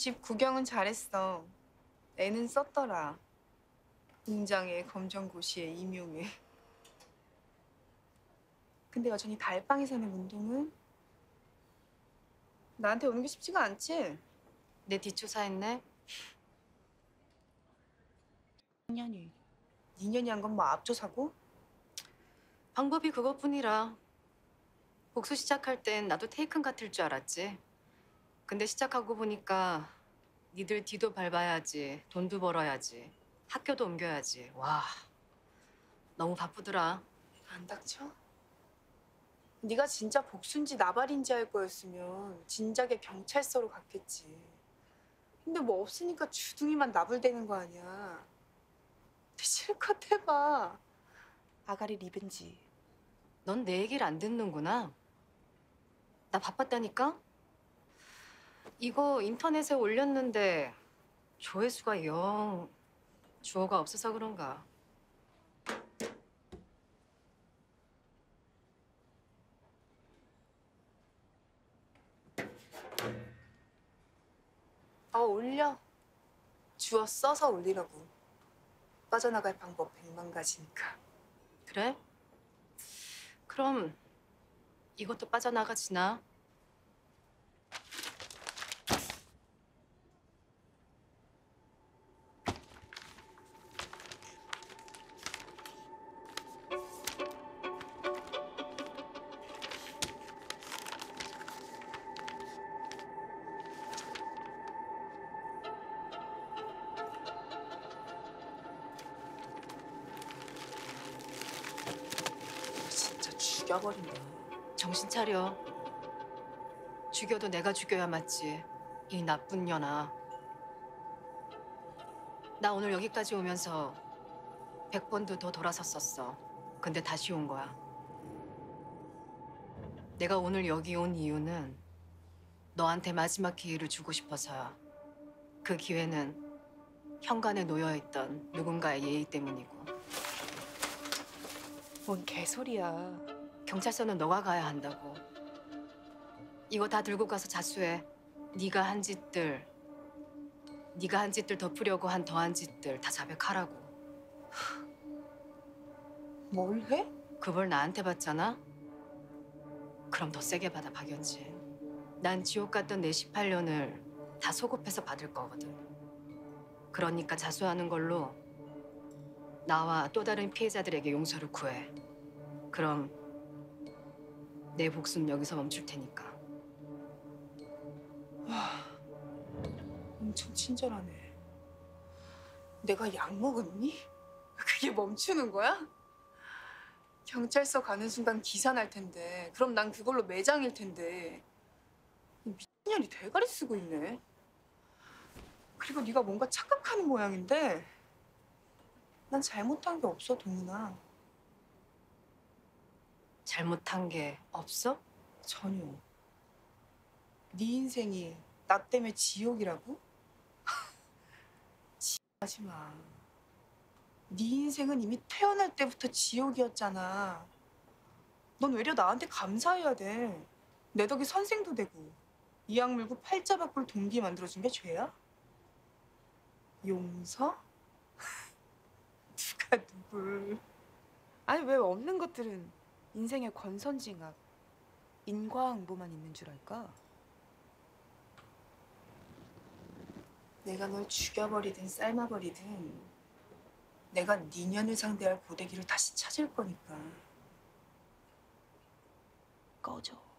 집 구경은 잘했어. 애는 썼더라. 공장에 검정고시에 임용에. 근데 여전히 달방에서는 운동은 나한테 오는 게 쉽지가 않지. 내 뒷조사했네. 2년이. 2년이 한 건 뭐 앞조사고? 방법이 그것뿐이라. 복수 시작할 땐 나도 테이큰 같을 줄 알았지. 근데 시작하고 보니까 니들 뒤도 밟아야지, 돈도 벌어야지, 학교도 옮겨야지. 와, 너무 바쁘더라. 안 닥쳐? 네가 진짜 복수인지 나발인지 알 거였으면 진작에 경찰서로 갔겠지. 근데 뭐 없으니까 주둥이만 나불대는 거 아니야. 실컷 해봐. 아가리 revenge. 넌 내 얘기를 안 듣는구나. 나 바빴다니까? 이거 인터넷에 올렸는데 조회수가 영 주어가 없어서 그런가. 어 올려. 주어 써서 올리라고. 빠져나갈 방법 백만 가지니까. 그래? 그럼 이것도 빠져나가지나? 죽여버린다. 정신 차려. 죽여도 내가 죽여야 맞지. 이 나쁜 년아. 나 오늘 여기까지 오면서 백 번도 더 돌아섰었어. 근데 다시 온 거야. 내가 오늘 여기 온 이유는 너한테 마지막 기회를 주고 싶어서야. 그 기회는 현관에 놓여 있던 누군가의 예의 때문이고. 뭔 개소리야. 경찰서는 너가 가야 한다고. 이거 다 들고 가서 자수해. 네가 한 짓들, 네가 한 짓들 덮으려고 한 더한 짓들 다 자백하라고. 뭘 해? 그벌 나한테 받잖아? 그럼 더 세게 받아 박연진. 난 지옥 갔던 내 18년을 다 소급해서 받을 거거든. 그러니까 자수하는 걸로 나와 또 다른 피해자들에게 용서를 구해. 그럼 내 복수는 여기서 멈출 테니까. 엄청 친절하네. 내가 약 먹었니? 그게 멈추는 거야? 경찰서 가는 순간 기사 날 텐데 그럼 난 그걸로 매장일 텐데 이 미친년이 대가리 쓰고 있네. 그리고 네가 뭔가 착각하는 모양인데 난 잘못한 게 없어 동훈아 잘못한 게 없어? 전혀. 네 인생이 나 때문에 지옥이라고? 지하지 마. 네 인생은 이미 태어날 때부터 지옥이었잖아. 넌 외려 나한테 감사해야 돼. 내 덕에 선생도 되고 이악 물고 팔자 바꿀 동기 만들어준 게 죄야? 용서? 누가 누굴? 아니 왜 없는 것들은 인생의 권선징악, 인과응보만 있는 줄 알까? 내가 널 죽여버리든 삶아버리든 내가 네 년을 상대할 고데기를 다시 찾을 거니까 꺼져.